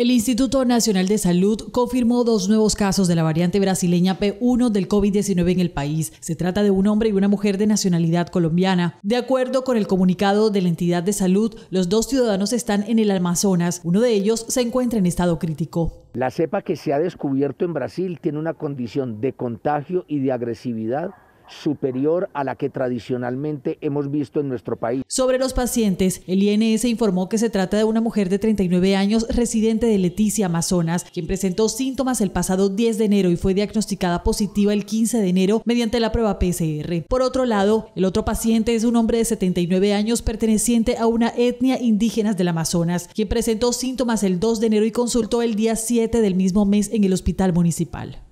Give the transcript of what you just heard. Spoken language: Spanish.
El Instituto Nacional de Salud confirmó dos nuevos casos de la variante brasileña P1 del COVID-19 en el país. Se trata de un hombre y una mujer de nacionalidad colombiana. De acuerdo con el comunicado de la entidad de salud, los dos ciudadanos están en el Amazonas. Uno de ellos se encuentra en estado crítico. La cepa que se ha descubierto en Brasil tiene una condición de contagio y de agresividad superior a la que tradicionalmente hemos visto en nuestro país. Sobre los pacientes, el INS informó que se trata de una mujer de 39 años residente de Leticia, Amazonas, quien presentó síntomas el pasado 10 de enero y fue diagnosticada positiva el 15 de enero mediante la prueba PCR. Por otro lado, el otro paciente es un hombre de 79 años perteneciente a una etnia indígena del Amazonas, quien presentó síntomas el 2 de enero y consultó el día 7 del mismo mes en el hospital municipal.